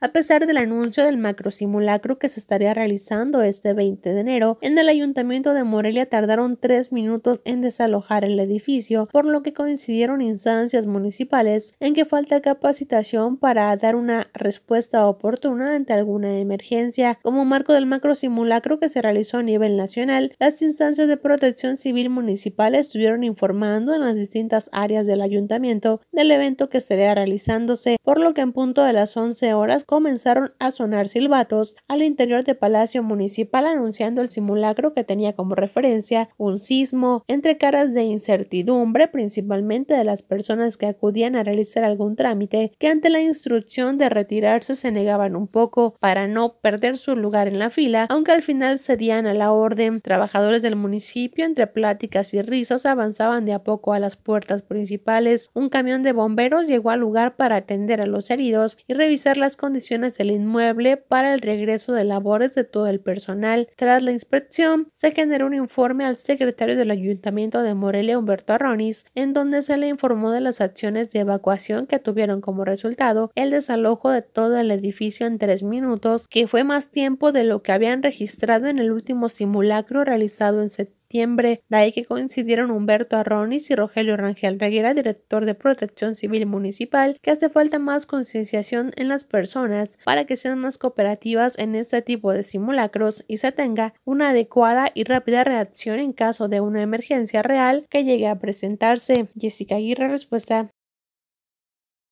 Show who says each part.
Speaker 1: A pesar del anuncio del macrosimulacro que se estaría realizando este 20 de enero, en el ayuntamiento de Morelia tardaron tres minutos en desalojar el edificio, por lo que coincidieron instancias municipales en que falta capacitación para dar una respuesta oportuna ante alguna emergencia. Como marco del macrosimulacro que se realizó a nivel nacional, las instancias de protección civil municipal estuvieron informando en las distintas áreas del ayuntamiento del evento que estaría realizándose, por lo que en punto de las 11 horas comenzaron a sonar silbatos al interior de Palacio Municipal anunciando el simulacro que tenía como referencia un sismo entre caras de incertidumbre principalmente de las personas que acudían a realizar algún trámite que ante la instrucción de retirarse se negaban un poco para no perder su lugar en la fila, aunque al final cedían a la orden. Trabajadores del municipio entre pláticas y risas avanzaban de a poco a las puertas principales. Un camión de bomberos llegó al lugar para atender a los heridos y revisar las condiciones del inmueble para el regreso de labores de todo el personal. Tras la inspección, se generó un informe al secretario del Ayuntamiento de Morelia, Humberto Arronis, en donde se le informó de las acciones de evacuación que tuvieron como resultado el desalojo de todo el edificio en tres minutos, que fue más tiempo de lo que habían registrado en el último simulacro realizado en septiembre de ahí que coincidieron Humberto Arronis y Rogelio Rangel Reguera, director de Protección Civil Municipal, que hace falta más concienciación en las personas para que sean más cooperativas en este tipo de simulacros y se tenga una adecuada y rápida reacción en caso de una emergencia real que llegue a presentarse. Jessica Aguirre, respuesta.